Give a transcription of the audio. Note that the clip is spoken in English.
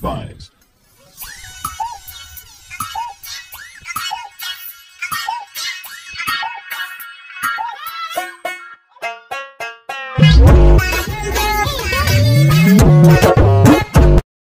advised.